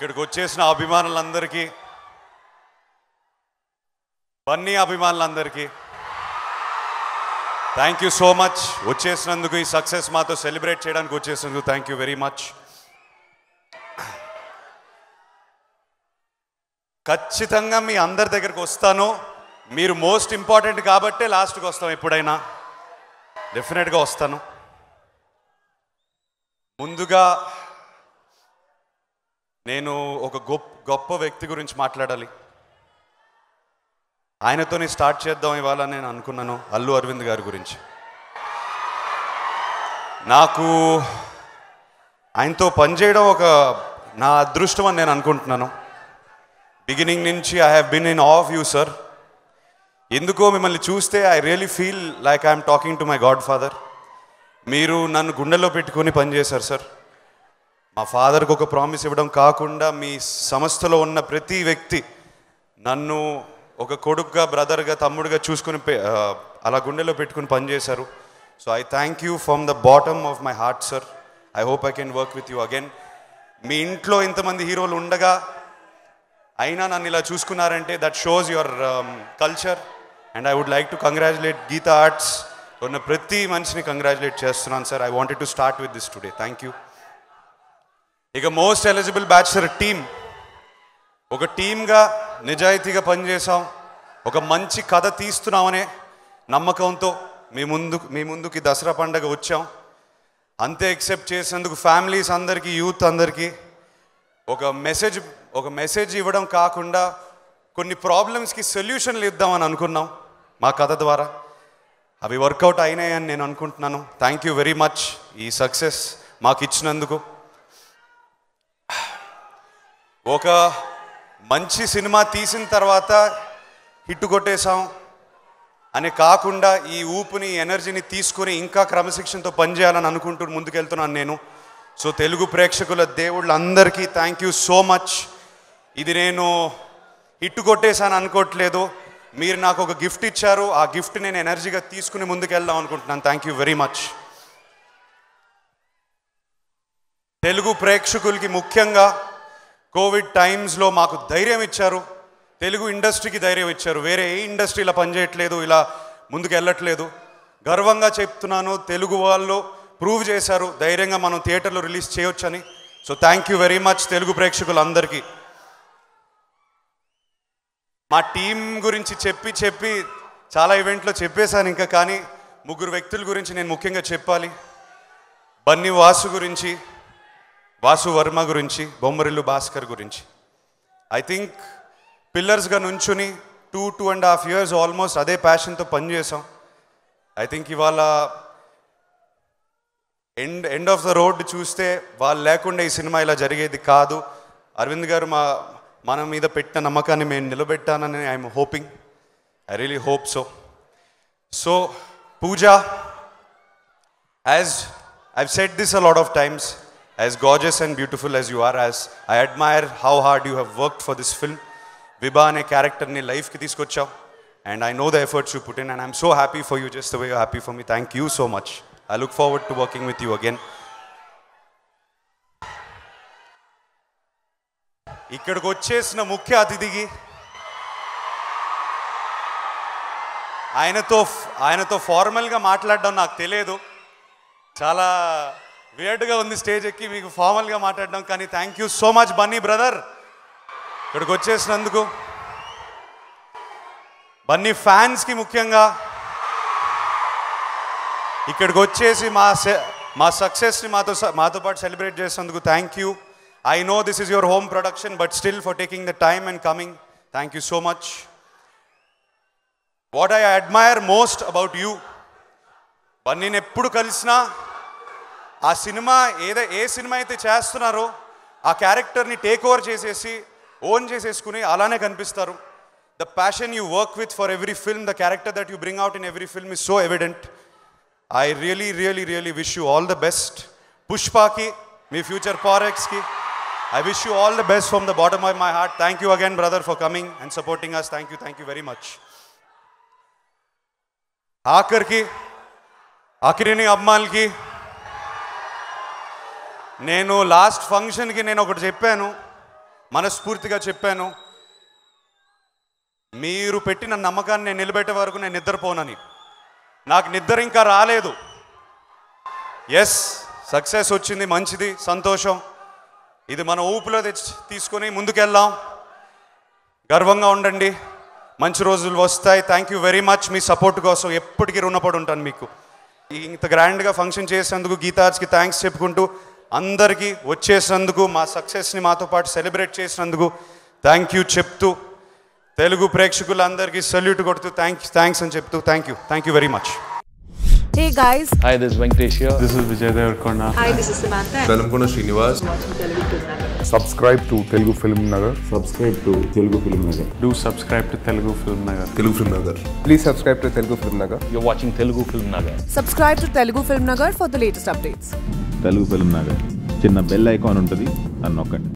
ఇక్కడికి వచ్చేసిన అభిమానులందరికీ బన్నీ అభిమానులందరికీ థ్యాంక్ యూ సో మచ్ వచ్చేసినందుకు ఈ సక్సెస్ మాతో సెలబ్రేట్ చేయడానికి వచ్చేసినందుకు థ్యాంక్ యూ వెరీ మచ్ ఖచ్చితంగా మీ అందరి దగ్గరికి వస్తాను. మీరు మోస్ట్ ఇంపార్టెంట్ కాబట్టే లాస్ట్కి వస్తాం ఎప్పుడైనా. డెఫినెట్గా వస్తాను. ముందుగా నేను ఒక గొప్ప గొప్ప వ్యక్తి గురించి మాట్లాడాలి. ఆయనతోనే స్టార్ట్ చేద్దాం ఇవాళ నేను అనుకున్నాను అల్లు అరవింద్ గారి గురించి. నాకు ఆయనతో పనిచేయడం ఒక నా అదృష్టం అని నేను అనుకుంటున్నాను. బిగినింగ్ నుంచి I have been in of you sir ఎందుకో మిమ్మల్ని చూస్తే I really feel like I'm talking to my godfather మీరు నన్ను గుండెలో పెట్టుకొని పనిచేశారు సార్ మా ఫాదర్కి ఒక ప్రామిస్ ఇవ్వడం కాకుండా మీ సంస్థలో ఉన్న ప్రతి వ్యక్తి నన్ను ఒక కొడుకుగా బ్రదర్గా తమ్ముడుగా చూసుకుని అలా గుండెలో పెట్టుకుని పనిచేశారు so I thank you from the bottom of my heart sir. I hope I can work with you again. మీ ఇంట్లో ఇంతమంది హీరోలు ఉండగా అయినా నన్ను ఇలా చూసుకున్నారంటే that shows your culture. And I would like to congratulate Geetha Arts. ఉన్న ప్రతి మనిషిని కంగ్రాచులేట్ చేస్తున్నాను sir. I wanted to start with this today. Thank you. ఇక మోస్ట్ ఎలిజిబుల్ బ్యాచ్లర్ టీమ్ ఒక టీమ్గా నిజాయితీగా పనిచేసాం ఒక మంచి కథ తీస్తున్నామనే నమ్మకంతో మీ ముందు మీ ముందుకి దసరా పండగ వచ్చాం. అంతే ఎక్సెప్ట్ చేసినందుకు ఫ్యామిలీస్ అందరికీ యూత్ అందరికీ ఒక మెసేజ్ ఒక మెసేజ్ ఇవ్వడం కాకుండా కొన్ని ప్రాబ్లమ్స్కి సొల్యూషన్లు ఇద్దామని అనుకున్నాం మా కథ ద్వారా. అవి వర్కౌట్ అయినాయని నేను అనుకుంటున్నాను. థ్యాంక్ యూ వెరీ మచ్ ఈ సక్సెస్ మాకు ఇచ్చినందుకు ఒక మంచి సినిమా తీసిన తర్వాత హిట్ కొట్టేశాం. అని కాకుండా ఈ ఊపుని ఎనర్జీని తీసుకొని ఇంకా క్రమశిక్షణతో పనిచేయాలని అనుకుంటూ ముందుకెళ్తున్నాను నేను. సో తెలుగు ప్రేక్షకుల దేవుళ్ళందరికీ థ్యాంక్ యూ సో మచ్ ఇది నేను హిట్ కొట్టేశాను అనుకోవట్లేదు. మీరు నాకు ఒక గిఫ్ట్ ఇచ్చారు. ఆ గిఫ్ట్ నేను ఎనర్జీగా తీసుకుని ముందుకెళ్దాం అనుకుంటున్నాను. Thank you very much Telugu ప్రేక్షకులకి ముఖ్యంగా కోవిడ్ టైమ్స్లో మాకు ధైర్యం ఇచ్చారు. తెలుగు ఇండస్ట్రీకి ధైర్యం ఇచ్చారు. వేరే ఏ ఇండస్ట్రీ ఇలా పనిచేయట్లేదు ఇలా ముందుకు వెళ్ళట్లేదు. గర్వంగా చెప్తున్నాను తెలుగు వాళ్ళు ప్రూవ్ చేశారు. ధైర్యంగా మనం థియేటర్లో రిలీజ్ చేయొచ్చని. So thank you very much Telugu ప్రేక్షకులందరికీ. మా టీం గురించి చెప్పి చెప్పి చాలా ఈవెంట్లో చెప్పేశాను ఇంకా కానీ ముగ్గురు వ్యక్తుల గురించి నేను ముఖ్యంగా చెప్పాలి. బన్నీ వాసు గురించి వాసు వర్మ గురించి బొమ్మరిల్లు భాస్కర్ గురించి. ఐ థింక్ పిల్లర్స్గా నుంచుని two two and half years almost అదే ప్యాషన్తో పనిచేసాం ఐ థింక్ ఇవాళ end end of the road చూస్తే వాళ్ళు లేకుండా ఈ సినిమా ఇలా జరిగేది కాదు. అరవింద్ గారు మా మన మీద పెట్టిన నమ్మకాన్ని మేము నిలబెట్టానని I'm hoping I really hope so so Pooja as I've said this a lot of times as gorgeous and beautiful as you are, as I admire how hard you have worked for this film. Vibha అనే క్యారెక్టర్ని లైఫ్కి తీసుకొచ్చావు. And I know the efforts you put in and I'm so happy for you just the way happy for me thank you so much I look forward to working with you again ఇక్కడికి వచ్చేసిన ముఖ్య అతిథికి ఆయనతో ఆయనతో ఫార్మల్గా మాట్లాడడం నాకు తెలియదు. చాలా వేటుగా ఉంది స్టేజ్ ఎక్కి మీకు ఫార్మల్గా మాట్లాడడం కానీ thank you so much Bunny brother ఇక్కడికి వచ్చేసినందుకు. బన్నీ ఫ్యాన్స్కి ముఖ్యంగా. ఇక్కడికి వచ్చేసి మా మా సక్సెస్ని మాతో మాతో పాటు సెలబ్రేట్ చేసినందుకు thank you I know this is your home production but still for taking the time and coming thank you so much what I admire most about you బన్నీని ఎప్పుడు కలిసినా ఆ సినిమా ఏదో ఏ సినిమా అయితే చేస్తున్నారో ఆ క్యారెక్టర్ని టేక్ ఓవర్ చేసేసి own చేసేసుకుని అలానే కనిపిస్తారు. The passion you work with for every film the character that you bring out in every film is so evident. I really really really wish you all the best. పుష్పాకి మీ future పారెక్స్కి I wish you all the best from the bottom of my heart. Thank you again brother for coming and supporting us thank you thank you very much ఆఖరికి ఆఖరిని అమ్మాయిలకి నేను last ఫంక్షన్కి నేను ఒకటి చెప్పాను. మనస్ఫూర్తిగా చెప్పాను. మీరు పెట్టిన నమ్మకాన్ని నేను నిలబెట్టే వరకు నేను నిద్రపోనని. నాకు నిద్ర ఇంకా రాలేదు. ఎస్ సక్సెస్ వచ్చింది మంచిది సంతోషం. ఇది మన ఊపిలో తెచ్చి తీసుకొని ముందుకెళ్దాం. గర్వంగా ఉండండి. మంచి రోజులు వస్తాయి. థ్యాంక్ యూ వెరీ మచ్ మీ సపోర్ట్ కోసం ఎప్పటికీ రుణపడి ఉంటాను మీకు. ఇంత గ్రాండ్గా ఫంక్షన్ చేసేందుకు గీతాజ్కి థ్యాంక్స్ చెప్పుకుంటూ అందరికీ వచ్చేసినందుకు మా సక్సెస్ని మాతో పాటు సెలబ్రేట్ చేసినందుకు థ్యాంక్ యూ చెప్తూ తెలుగు ప్రేక్షకులందరికీ సల్యూట్ కొడుతూ థ్యాంక్ థ్యాంక్స్ అని చెప్తూ thank you thank you very much Hey guys, Hi, this is Venkatesh here. This is Vijay Devarkonda. hi, this is Samantha. Velankonda Srinivas subscribe to Telugu Film Nagar. subscribe to Telugu Film Nagar. Do subscribe to Telugu Film Nagar. Telugu Film Nagar Please subscribe to Telugu Film Nagar. You're watching Telugu Film Nagar. Subscribe to Telugu Film Nagar for the latest updates. Telugu Film Nagar. చిన్న bell icon ఉంటుంది అని నొక్కండి